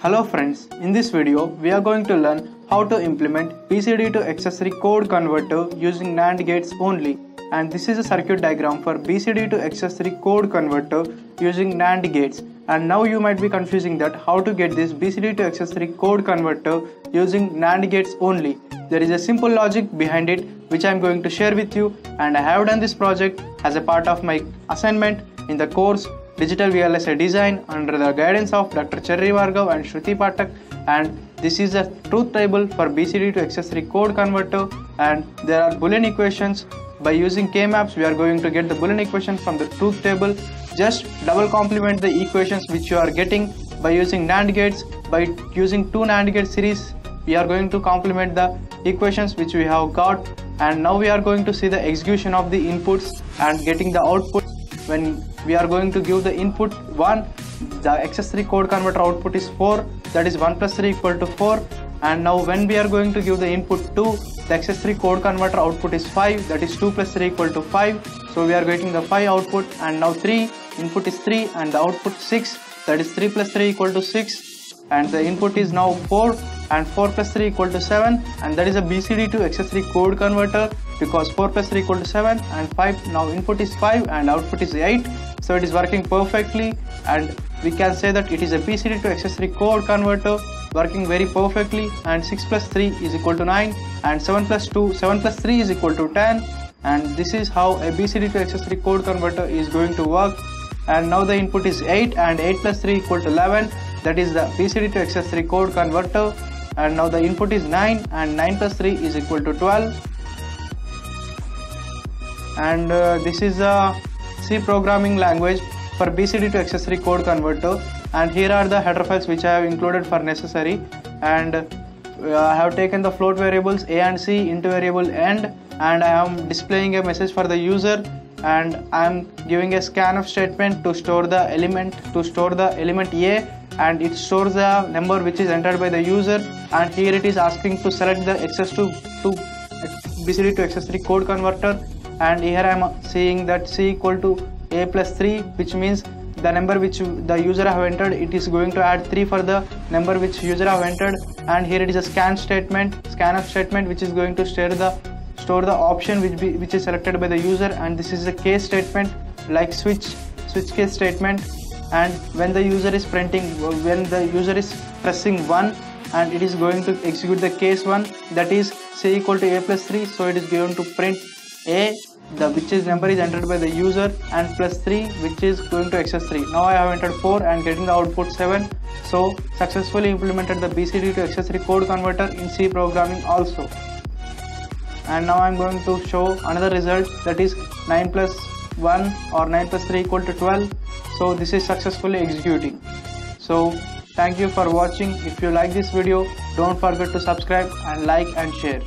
Hello friends, in this video we are going to learn how to implement BCD to excess-3 code converter using NAND gates only. And this is a circuit diagram for BCD to excess-3 code converter using NAND gates. And now you might be confusing that how to get this BCD to excess-3 code converter using NAND gates only. There is a simple logic behind it which I am going to share with you. And I have done this project as a part of my assignment in the course Digital VLSI Design under the guidance of Dr. Cherry Vargav and Shruti Pathak and this is a truth table for BCD to excess-3 code converter. And there are boolean equations. By using k-maps we are going to get the boolean equation from the truth table. Just double complement the equations which you are getting by using NAND gates. By using two NAND gate series we are going to complement the equations which we have got. And now we are going to see the execution of the inputs and getting the output when we are going to give the input 1 the excess-3 code converter output is 4 that is 1 plus 3 equal to 4 and now when we are going to give the input 2 the excess-3 code converter output is 5 that is 2 plus 3 equal to 5 so we are getting the 5 output and now 3 input is 3 and the output 6 that is 3 plus 3 equal to 6 and the input is now 4 and 4 plus 3 equal to 7 and that is a BCD to excess-3 code converter because 4 plus 3 equal to 7 and 5 now input is 5 and output is 8 so it is working perfectly and we can say that it is a BCD to excess-3 code converter working very perfectly and 6 plus 3 is equal to 9 and 7 plus 2 7 plus 3 is equal to 10 and this is how a BCD to excess-3 code converter is going to work. And now the input is 8 and 8 plus 3 equal to 11 that is the BCD to excess-3 code converter. And now the input is 9 and 9 plus 3 is equal to 12 and uh, this is a C programming language for BCD to excess-3 code converter. And here are the header files which I have included for necessary. And uh, I have taken the float variables a and c into variable end and I am displaying a message for the user. And I am giving a scanf statement to store the element to store the element a and it stores the number which is entered by the user. And here it is asking to select the access to, to BCD to excess-3 code converter. And here I am seeing that c equal to a plus 3 which means the number which the user have entered it is going to add 3 for the number which user have entered. And here it is a scan statement scan scanf statement which is going to store the store the option which be, which is selected by the user. And this is a case statement like switch switch case statement and when the user is printing when the user is pressing 1 and it is going to execute the case 1 that is c equal to a plus 3 so it is going to print a the which is number is entered by the user and plus 3 which is going to excess 3 now i have entered 4 and getting the output 7 so successfully implemented the bcd to excess-3 code converter in c programming also. And now i'm going to show another result that is 9 plus 1 or 9 plus 3 equal to 12 so this is successfully executing. So thank you for watching. If you like this video don't forget to subscribe and like and share